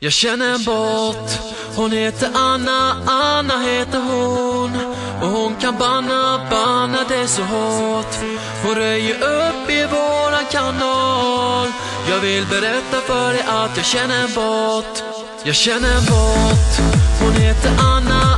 Jag känner en bot hon heter Anna, Anna heter hon. Och hon kan banna, banna det så hårt. Hon röjer upp i våran kanal. Jag vill berätta för dig att jag känner en bot Jag känner en bot hon heter Anna,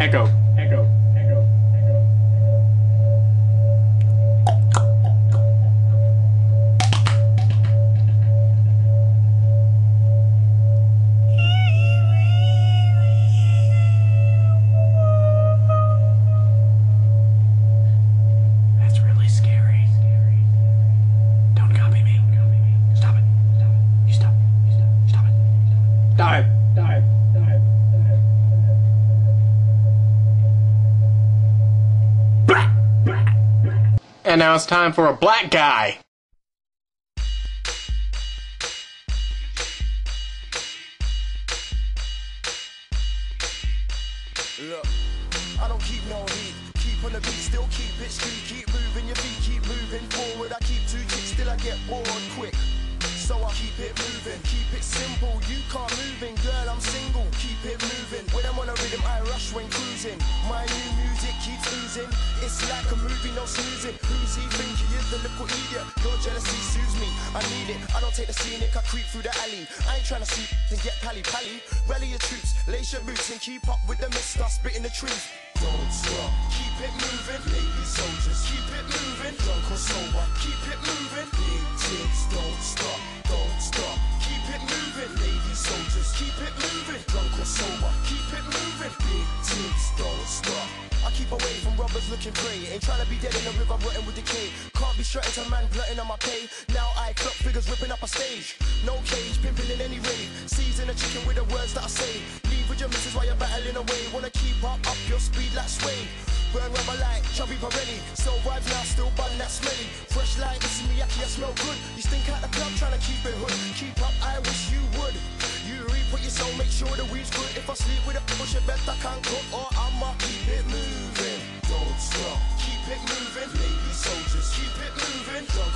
Echo. Now it's time for a black guy. Look, I don't keep no heat. Keep on the beat, still keep it street. Keep moving your feet, keep moving forward. I keep two kicks till I get bored quick. So I keep it moving, keep it simple. You can't move in, girl, I'm single. Keep it moving. When I'm on a rhythm, I rush when cruising. My new music keeps oozing. It's like a movie, no snoozing. Breezy, think he is the little idiot. Your jealousy soothes me. I need it. I don't take the scenic. I creep through the alley. I ain't trying to sleep and get pally pally. Rally your troops, lace your boots and keep up with the mister spitting the truth. Don't stop, keep it moving, ladies soldiers. Keep it moving. Looking prey. Ain't trying to be dead in the river, rotting with decay. Can't be strutting to man, blurting on my pay. Now I clock figures ripping up a stage. No cage, pimping in any rave. Season a chicken with the words that I say. Leave with your missus while you're battling away. Wanna keep up, up your speed like sway. Burn rubber like chubby Pirelli. So vibes now, still bun that smelly. Fresh like this is Miyake, I smell good. You stink out the club, trying to keep it hood. Keep up, I wish you would. You reap what you sow, make sure the weed's good. If I sleep with a push, it bet I can't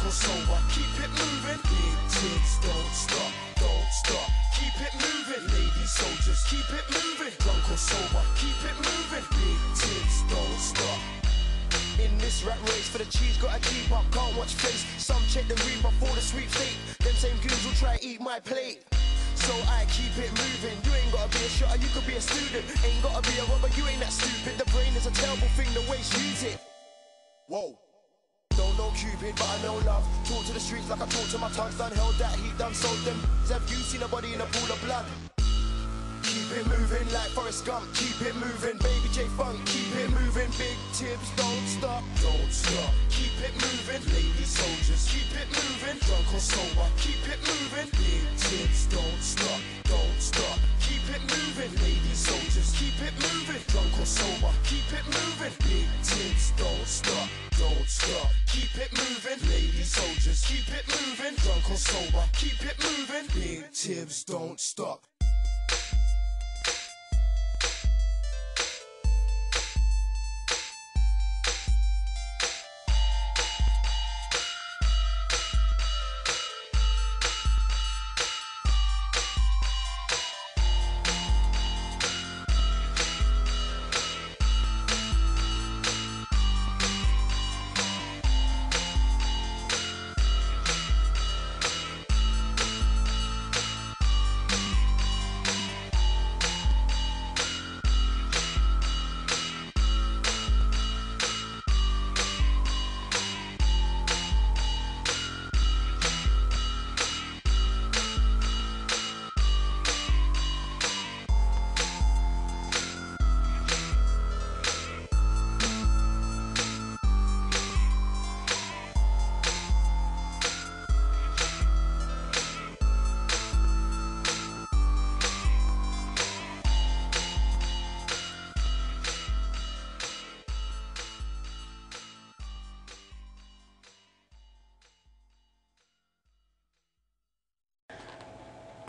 moving. Sober, keep it moving. Big tits, don't stop, don't stop. Keep it moving. Lady soldiers, keep it moving. Drunk or sober, keep it moving. Big tits, don't stop. In this rat race for the cheese, gotta keep up, can't watch face. Some check the reaper for the sweepstake. Them same goons will try eat my plate. So I keep it moving. You ain't gotta be a shotter, you could be a student. Ain't gotta be a robber, you ain't that stupid. The brain is a terrible thing, the waste use it. Whoa. Don't know Cupid, but I know love. Talk to the streets like I talk to my tongues. Done held that heat, done sold them. Have you seen a body in a pool of blood? Keep it moving like Forrest Gump. Keep it moving, baby J Funk. Keep it moving, big tips. Don't stop, don't stop. Keep it moving, lady soldiers. Keep it moving, drunk or sober. Keep it moving, big tips. Don't stop, don't stop. Keep it moving, lady soldiers. Keep it moving, or sober. Keep it moving, big tips. Don't stop, don't stop. Keep it moving, lady soldiers. Keep it moving, drunk or sober. Keep it moving, big tips. Don't stop.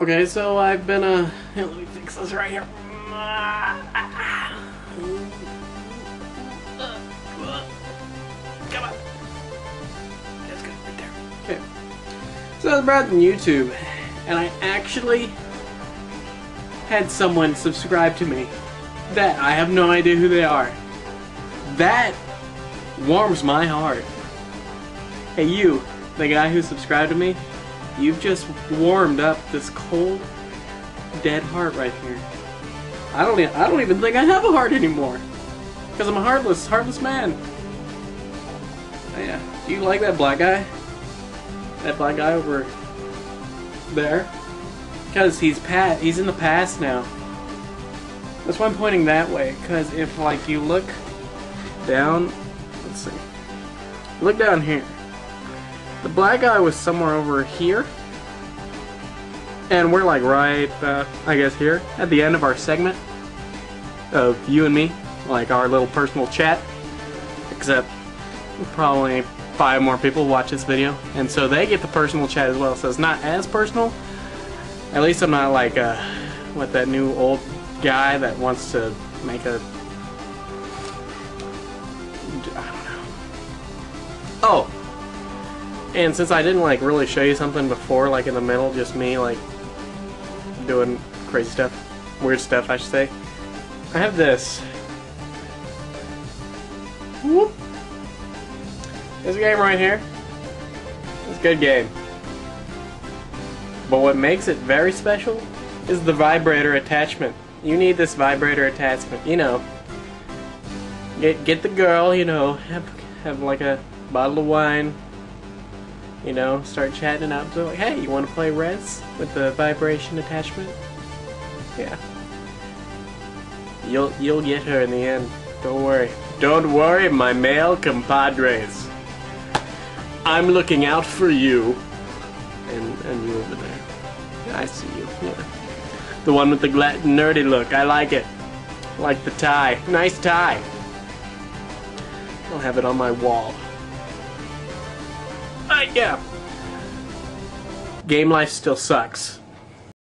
Okay, so I've been uh let me fix this right here. Come on. Right there. Okay. So I was browsing YouTube and I actually had someone subscribe to me that I have no idea who they are. That warms my heart. Hey you, the guy who subscribed to me, You've just warmed up this cold, dead heart right here. I don't. I don't even think I have a heart anymore, because I'm a heartless, heartless man. Oh, yeah. Do you like that black guy? That black guy over there? Because he's pat. He's in the past now. That's why I'm pointing that way. Because if like you look down, let's see. Look down here. The black guy was somewhere over here. And we're like right, uh, I guess here, at the end of our segment of you and me, like our little personal chat. Except probably five more people watch this video, and so they get the personal chat as well. So it's not as personal. At least I'm not like uh, that new old guy that wants to make a. I don't know. Oh, and since I didn't like really show you something before, like in the middle, just me like doing crazy stuff, weird stuff, I should say. I have this. Whoop. This game right here. It's a good game. But what makes it very special is the vibrator attachment. You need this vibrator attachment, you know. Get get the girl, you know, have have like a bottle of wine, you know, start chatting up. So like, hey, you want to play Rez with the vibration attachment? Yeah. You'll you'll get her in the end. Don't worry. Don't worry, my male compadres. I'm looking out for you. And, and you over there. I see you. Yeah. The one with the nerdy look. I like it. Like the tie. Nice tie. I'll have it on my wall. Uh, yeah. Game life still sucks.